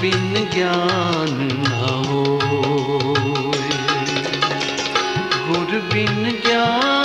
बिन ज्ञान ना हो गुर बिन ज्ञान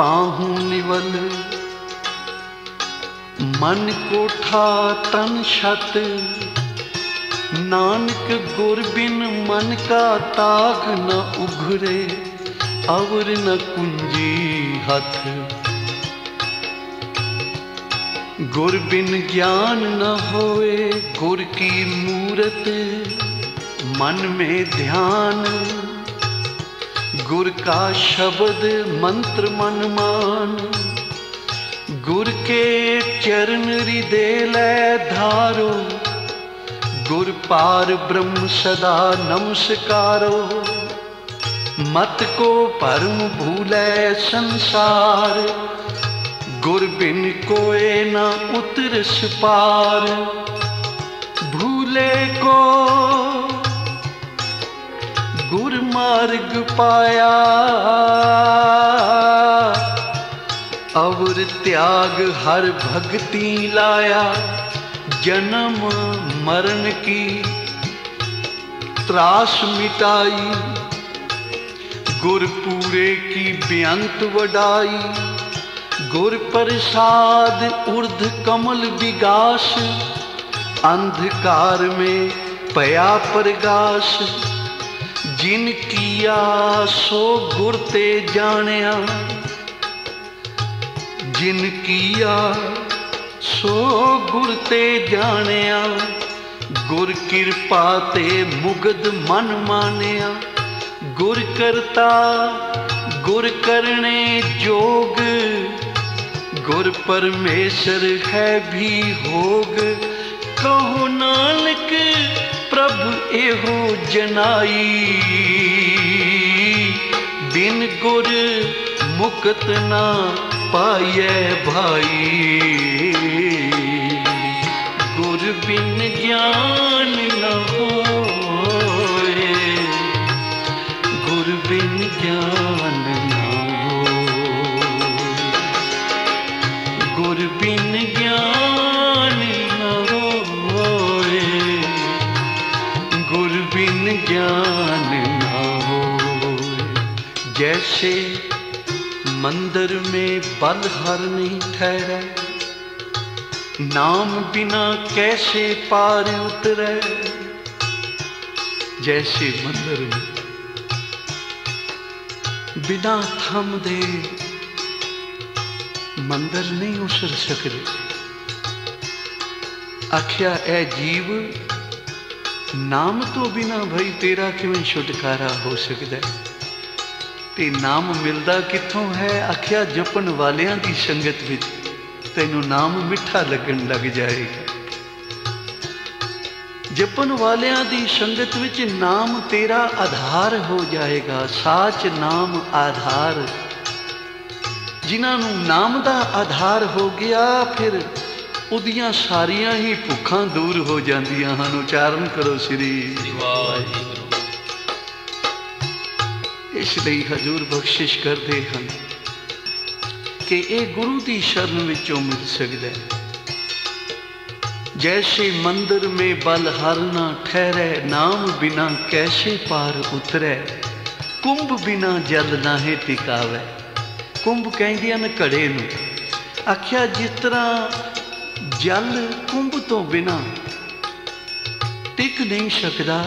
पाहू निवल। मन कोठा तन छत नानक गुर बिन मन का ताग न उघरे, अवर न कुंजी हथ। गुर बिन ज्ञान न होए, गुर की मूरत, मन में ध्यान। गुर का शब्द मंत्र मन मान गुर के चरण हृदय लै धारो। गुर पार ब्रह्म सदा नमस्कारो। मत को परम भूलै संसार। गुर बिन कोय न उतरस पार। भूले को गुर मार्ग पाया। अवर त्याग हर भक्ति लाया। जन्म मरण की त्रास मिटाई। गुर पूरे की बेअंत वडाई। गुर प्रसाद उर्ध कमल विगास अंधकार में पया प्रगास जिन किया सो गुर ते जानिया जिन किया सो गुर ते जानिया गुर किरपा ते मुगद मन मानिया। गुर करता, गुर करने जोग, गुर परमेश्वर है भी होग। कहो नानक प्रभु एहो जनाई। बिन गुर मुक्त ना पाइए भाई। गुर बिन ज्ञान न होए में बल हर नहीं ठहरा नाम बिना कैसे पार उतरे जैसे मंदिर में बिना थम दे ਮੰਦਰ ਨਹੀਂ ਉਸਰ ਸਕਦੇ ਆਖਿਆ ਇਹ ਜੀਵ ਨਾਮ ਤੋਂ ਬਿਨਾ ਭਈ ਤੇਰਾ ਕਿਵੇਂ ਛੁਟਕਾਰਾ ਹੋ ਸਕਦਾ ਹੈ? ਤੇ ਨਾਮ ਮਿਲਦਾ ਕਿੱਥੋਂ ਹੈ? ਆਖਿਆ, ਜਪਣ ਵਾਲਿਆਂ ਦੀ ਸੰਗਤ ਵਿੱਚ। ਤੈਨੂੰ ਨਾਮ ਮਿੱਠਾ ਲੱਗਣ ਲੱਗ ਜਾਏਗਾ ਜਪਣ ਵਾਲਿਆਂ ਦੀ ਸੰਗਤ ਵਿੱਚ ਨਾਮ ਤੇਰਾ ਆਧਾਰ ਹੋ ਜਾਏਗਾ। ਸਾਚ ਨਾਮ ਆਧਾਰ। ਜਿਨ੍ਹਾਂ ਨੂੰ ਨਾਮ ਦਾ ਆਧਾਰ ਹੋ ਗਿਆ, ਫਿਰ ਉਹਦੀਆਂ ਸਾਰੀਆਂ ਹੀ ਭੁੱਖਾਂ ਦੂਰ ਹੋ ਜਾਂਦੀਆਂ ਹਨ। ਉਚਾਰਨ ਕਰੋ ਸ੍ਰੀ ਵਾਹਿਗੁਰੂ। ਇਸ ਲਈ ਹਜੂਰ ਬਖਸ਼ਿਸ਼ ਕਰਦੇ ਹਨ ਕਿ ਇਹ ਗੁਰੂ ਦੀ ਸ਼ਰਨ ਵਿੱਚੋਂ ਮਿਲ ਸਕਦਾ ਹੈ जैसे मंदिर में बल हर न ठहरे नाम बिना कैसे पार उतरे ਕੁੰਭ ਬਿਨਾ ਜਲ ਨਾਹੇ ਟਿਕਾਵੇ ਕੁੰਭ ਕਹਿੰਦੀਆਂ ਨੇ ਘੜੇ ਨੂੰ ਆਖਿਆ ਜਿਸ ਤਰ੍ਹਾਂ ਜਲ ਕੁੰਭ ਤੋਂ ਬਿਨਾ ਟਿਕ ਨਹੀਂ ਸਕਦਾ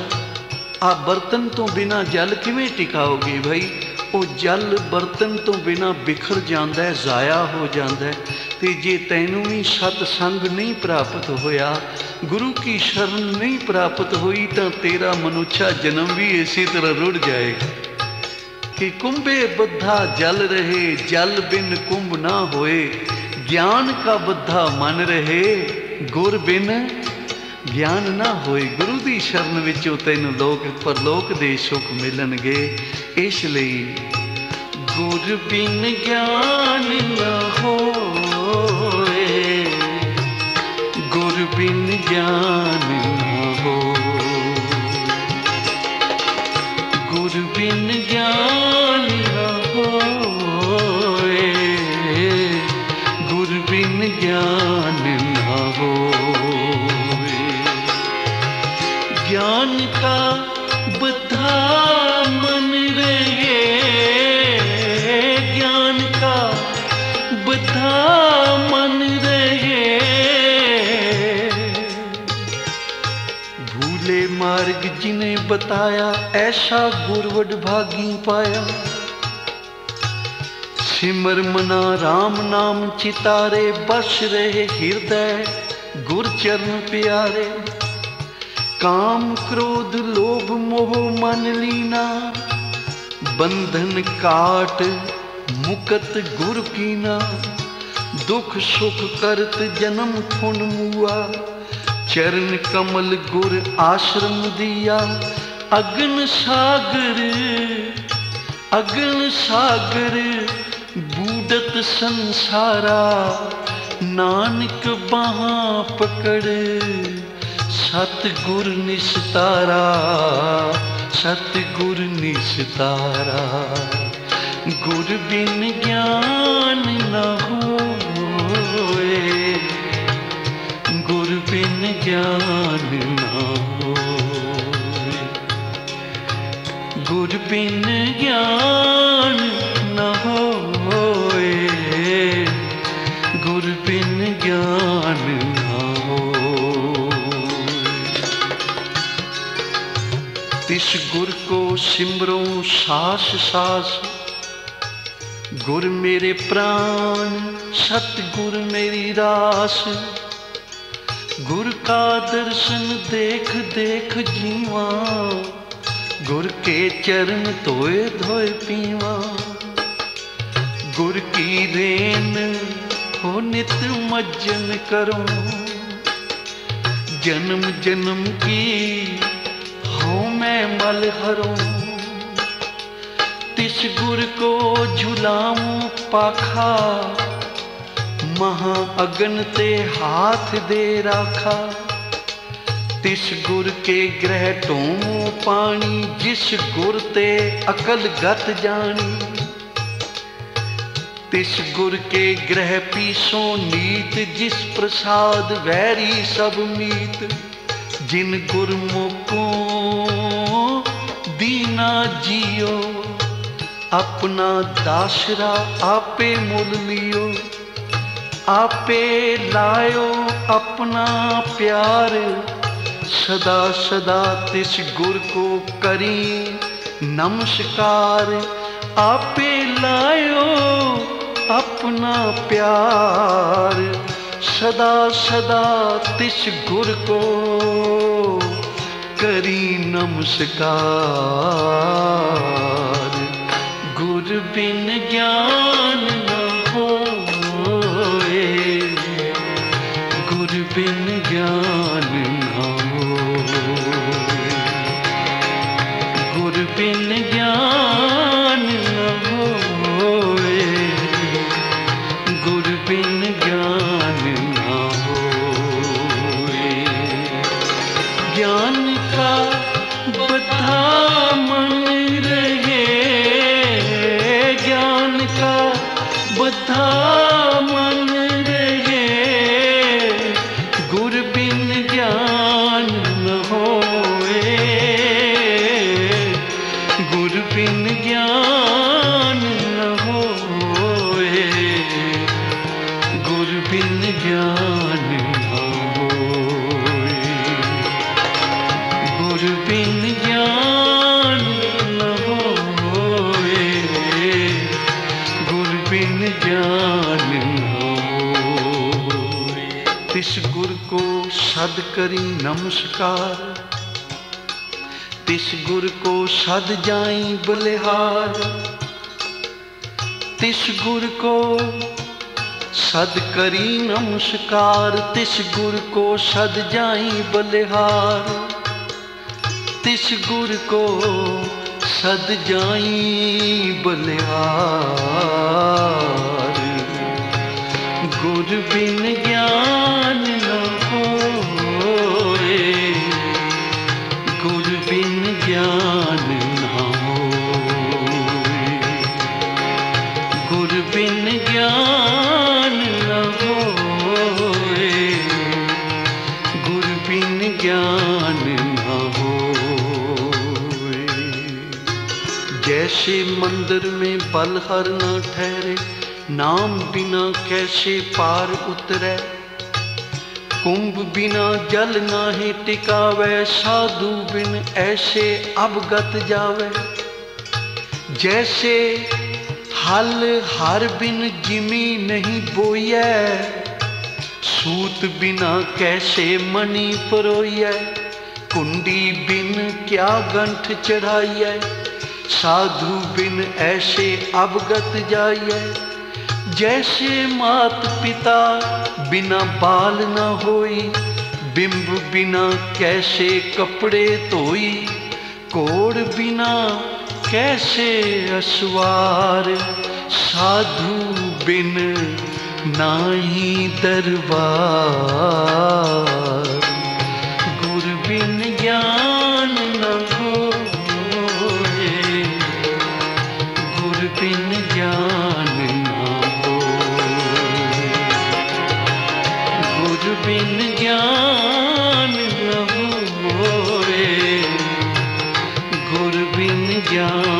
ਆ ਬਰਤਨ ਤੋਂ ਬਿਨਾ ਜਲ ਕਿਵੇਂ ਟਿਕਾਓਗੇ ਭਾਈ ਉਹ ਜਲ ਬਰਤਨ ਤੋਂ ਬਿਨਾ ਬਿਖਰ ਜਾਂਦਾ ਹੈ ਜ਼ਾਇਆ ਹੋ ਜਾਂਦਾ ਹੈ ਤੇ ਜੇ ਤੈਨੂੰ ਵੀ ਸਤ ਸੰਗ ਨਹੀਂ ਪ੍ਰਾਪਤ ਹੋਇਆ ਗੁਰੂ ਕੀ ਸ਼ਰਨ ਨਹੀਂ ਪ੍ਰਾਪਤ ਹੋਈ ਤਾਂ ਤੇਰਾ ਮਨੁੱਛਾ ਜਨਮ ਵੀ ਇਸੇ ਤਰ੍ਹਾਂ ਰੁੜ ਜਾਏਗਾ ਕਿ ਕੁੰਭੇ ਬੱਧਾ ਜਲ ਰਹੇ ਜਲ ਬਿਨ ਕੁੰਭ ਨਾ ਹੋਏ ਗਿਆਨ ਕਾ ਬੱਧਾ ਮਨ ਰਹੇ ਗੁਰ ਬਿਨ ਗਿਆਨ ਨਾ ਹੋਏ ਗੁਰੂ ਦੀ ਸ਼ਰਨ ਵਿੱਚੋਂ ਤੈਨੂੰ ਲੋਕ ਪਰਲੋਕ ਦੇ ਸੁਖ ਮਿਲਣਗੇ ਇਸ ਲਈ ਗੁਰ ਬਿਨ ਗਿਆਨ ਨਾ ਹੋਏ ਗੁਰ ਬਿਨ ਗਿਆਨ ਨਾ ਹੋਏ ਗੁਰ ਬਿਨ बताया, ऐसा गुरवड भागी पाया। सिमर मना राम नाम चितारे, बस रहे हृदय गुर चरण प्यारे। काम क्रोध लोभ मोह मन लीना, बंधन काट मुकत गुर कीना। दुख सुख करत जन्म थुन मुआ, चरण कमल गुर आश्रम दिया। अग्न सागर अग्न सागर बूडत संसारा, नानक बाहा पकड़, सतगुर निस्तारा सतगुर निस्तारा। गुर बिन ज्ञान न होए, गुर बिन ज्ञान न होए। गुर बिन ज्ञान न होए गुर बिन ज्ञान होए तिस गुर को सिमरो सास सास। गुर मेरे प्राण, सतगुर मेरी रास। गुर का दर्शन देख देख जीवा। गुर के चरण धोए धोए पीवा। गुर की रेन हो नित मज्जन करो। जन्म जन्म की हो मैं मल हरो। तिस गुर को झुलाऊं पाखा। महा अगन ते हाथ दे राखा। तिस गुर के ग्रह ढोमो पानी जिस गुर ते अकल गत जानी तिस गुर के ग्रह पीसो नीत, जिस प्रसाद वैरी सब मीत। जिन गुरमुखों दीना जियो, अपना दासरा आपे मुल लियो। आपे लायो अपना प्यार सदा सदा तिस गुर को करी। नमस्कार, आपे लायो अपना प्यार। सदा सदा तिस गुर को करी नमस्कार। था सद करी नमस्कार। तिस गुर को सद जाई बलिहार। तिस गुर को सद करी नमस्कार। तिस गुर को सद जाई बलिहार। तिस गुर को सद जाई बलिहार। गुर बिन ज्ञान ज्ञान न होए। गुर बिन ज्ञान न बिन ज्ञान न होए। जैसे मंदिर में बलहर न ठहरे, नाम बिना कैसे पार उतरे कुंभ बिना जल नाहि टिकावे, साधु बिन ऐसे अवगत जावे। जैसे हल हर बिन जिमी नहीं बोइए सूत बिना कैसे मणि परोइए कुंडी बिन क्या गंठ चढ़ाइए साधु बिन ऐसे अवगत जाइए जैसे मात पिता बिना बाल न होई, बिंब बिना कैसे कपड़े धोई कोड़ बिना कैसे असवार, साधु बिन नाही दरबार। बिन ज्ञान न होए गुर बिन ज्ञान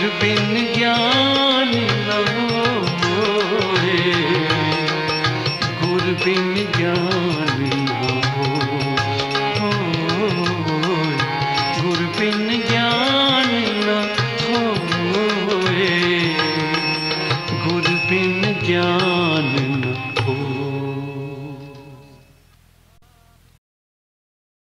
गुर बिन ज्ञान न होवे गुर बिन ज्ञान